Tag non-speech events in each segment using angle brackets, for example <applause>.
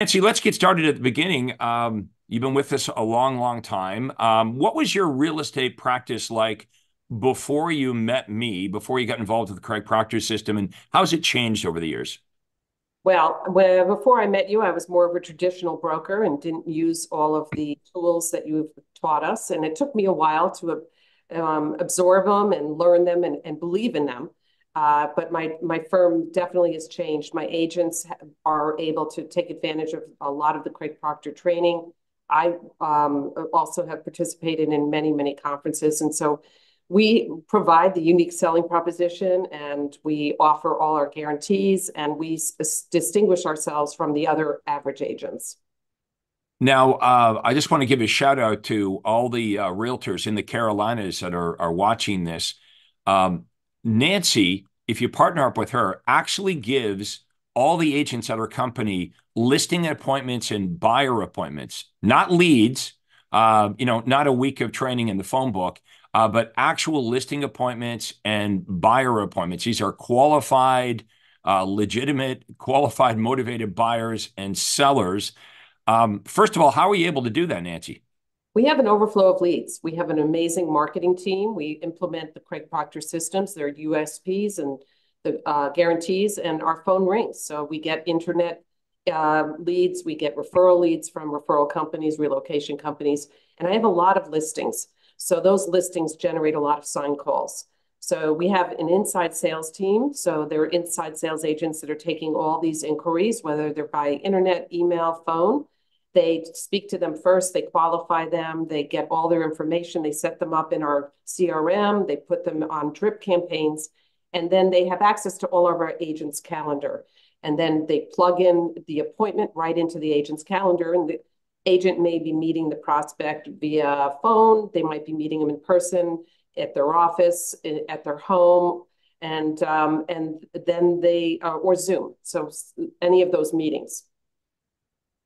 Nancy, let's get started at the beginning. Um, you've been with us a long, long time. Um, what was your real estate practice like before you met me, before you got involved with the Craig Proctor system, and how has it changed over the years? Well, before I met you, I was more of a traditional broker and didn't use all of the tools that you've taught us. And it took me a while to um, absorb them and learn them and, and believe in them. Uh, but my my firm definitely has changed. My agents are able to take advantage of a lot of the Craig Proctor training. I um, also have participated in many many conferences, and so we provide the unique selling proposition and we offer all our guarantees and we distinguish ourselves from the other average agents. Now, uh, I just want to give a shout out to all the uh, realtors in the Carolinas that are, are watching this. Um, Nancy, if you partner up with her, actually gives all the agents at her company listing appointments and buyer appointments, not leads, uh, you know, not a week of training in the phone book uh, but actual listing appointments and buyer appointments. These are qualified, uh, legitimate, qualified, motivated buyers and sellers. Um, first of all, how are you able to do that, Nancy? We have an overflow of leads. We have an amazing marketing team. We implement the Craig Proctor systems, their USPs and the uh, guarantees, and our phone rings. So we get internet uh, leads, we get referral leads from referral companies, relocation companies, and I have a lot of listings. So those listings generate a lot of sign calls. So we have an inside sales team. So there are inside sales agents that are taking all these inquiries, whether they're by internet, email, phone. They speak to them first, they qualify them, they get all their information, they set them up in our CRM, they put them on drip campaigns, and then they have access to all of our agents' calendar. And then they plug in the appointment right into the agent's calendar, and the agent may be meeting the prospect via phone. They might be meeting them in person at their office, at their home, and um, and then they uh, or Zoom. So any of those meetings.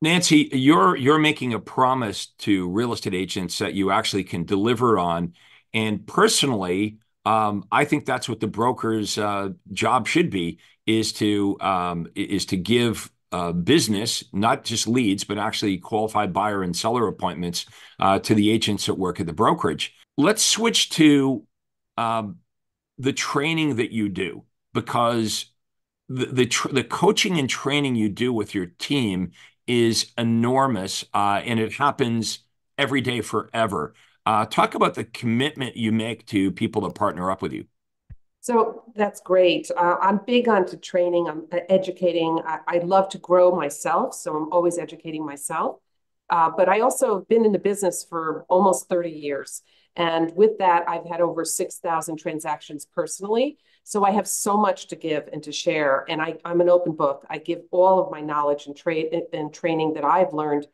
Nancy, you're you're making a promise to real estate agents that you actually can deliver on, and personally, um, I think that's what the broker's uh, job should be is to um, is to give uh, business, not just leads, but actually qualified buyer and seller appointments uh, to the agents that work at the brokerage. Let's switch to um, the training that you do because the the, the, coaching and training you do with your team is enormous, uh, and it happens every day forever. Uh, talk about the commitment you make to people that partner up with you. So that's great. Uh, I'm big onto training. I'm educating. I, love to grow myself, so I'm always educating myself. Uh, but I also have been in the business for almost 30 years. And with that, I've had over 6,000 transactions personally. So I have so much to give and to share. And I, am an open book. I give all of my knowledge and, tra- and training that I've learned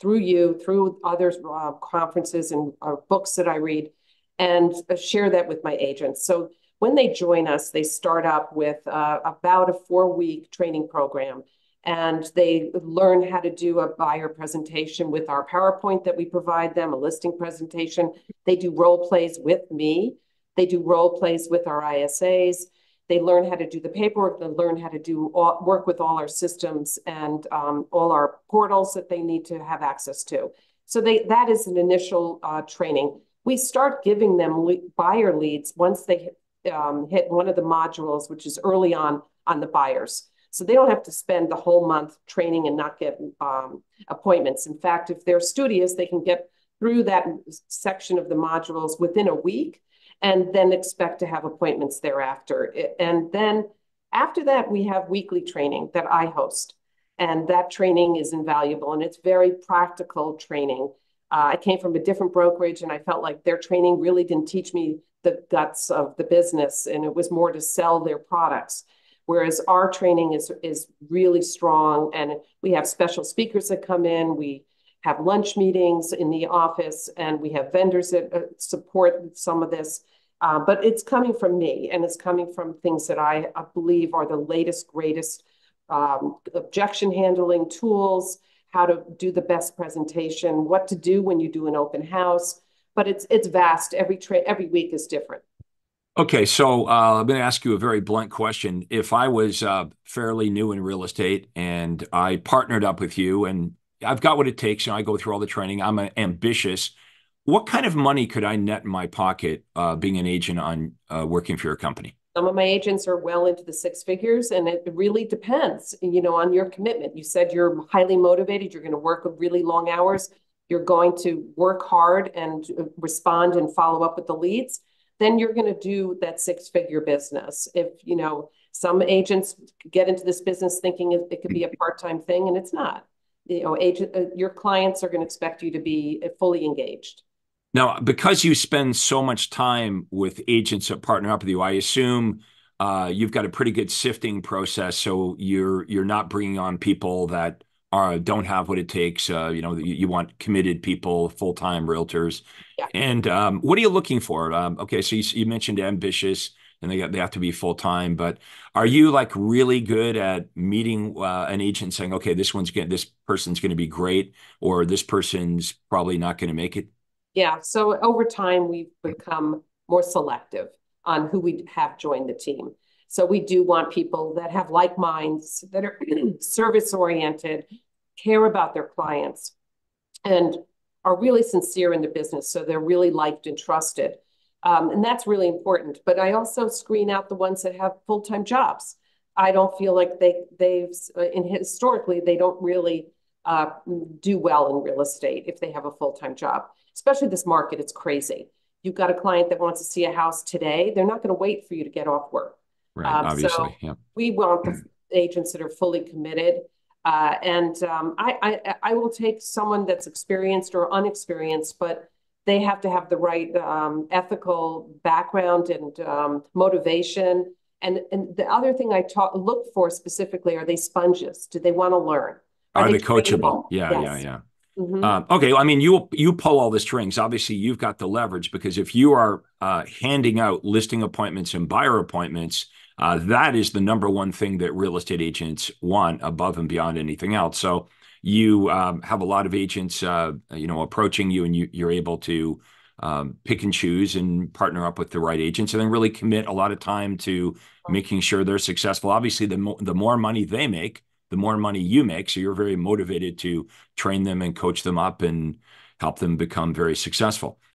through you, through other uh, conferences and uh, books that I read, and uh, share that with my agents. So when they join us, they start up with uh, about a four week training program and they learn how to do a buyer presentation with our PowerPoint that we provide them, a listing presentation. They do role plays with me. They do role plays with our ISAs. They learn how to do the paperwork. They learn how to do all, work with all our systems and um, all our portals that they need to have access to. So they that is an initial uh, training. We start giving them le buyer leads once they um, hit one of the modules, which is early on on the buyers. So they don't have to spend the whole month training and not get um, appointments. In fact, if they're studious, they can get through that section of the modules within a week and then expect to have appointments thereafter. And then after that, we have weekly training that I host. And that training is invaluable and it's very practical training. Uh, I came from a different brokerage and I felt like their training really didn't teach me the guts of the business and it was more to sell their products whereas our training is is really strong and we have special speakers that come in we have lunch meetings in the office and we have vendors that uh, support some of this uh, but it's coming from me and it's coming from things that i, believe are the latest greatest um, objection handling tools how to do the best presentation what to do when you do an open house but it's it's vast. Every tra- every week is different. Okay, so uh, I'm going to ask you a very blunt question. If I was uh, fairly new in real estate and I partnered up with you and I've got what it takes and I go through all the training, I'm uh, ambitious. What kind of money could I net in my pocket uh, being an agent on uh, working for your company? Some of my agents are well into the six figures, and it really depends, you know, on your commitment. You said you're highly motivated, you're going to work really long hours, you're going to work hard and uh, respond and follow up with the leads then you're going to do that six figure business. If, you know, some agents get into this business thinking it, it could be a part time thing, and it's not. You know, agent, uh, your clients are going to expect you to be uh, fully engaged. Now, because you spend so much time with agents that partner up with you, I assume uh, you've got a pretty good sifting process. So you're you're not bringing on people that are don't have what it takes. Uh, you know, you, you want committed people, full time realtors. Yeah. And um, what are you looking for? Um, okay, so you, you mentioned ambitious, and they got, they have to be full time. But are you like really good at meeting uh, an agent, saying, okay, this one's going, this person's going to be great, or this person's probably not going to make it? Yeah. So over time, we've become more selective on who we have joined the team. So we do want people that have like minds, that are <clears throat> service oriented, care about their clients, and are really sincere in the business. So they're really liked and trusted. Um, and that's really important. But I also screen out the ones that have full time jobs. I don't feel like they they've uh, in historically they don't really uh, do well in real estate if they have a full time job. Especially this market, it's crazy. You've got a client that wants to see a house today; they're not going to wait for you to get off work. Right, um, obviously. So yeah. We want the agents that are fully committed. Uh, and um, I, I, I will take someone that's experienced or unexperienced, but they have to have the right um, ethical background and um, motivation. And, and the other thing I talk, look for specifically are they sponges? Do they want to learn? Are, are they, they coachable? Yeah, yes. yeah, yeah. Mm-hmm. Uh, okay, I mean, you you pull all the strings. Obviously, you've got the leverage because if you are uh, handing out listing appointments and buyer appointments, uh, that is the number one thing that real estate agents want above and beyond anything else. So you um, have a lot of agents, uh, you know, approaching you, and you, you're able to um, pick and choose and partner up with the right agents, and then really commit a lot of time to making sure they're successful. Obviously, the mo- the more money they make, the more money you make. So you're very motivated to train them and coach them up and help them become very successful.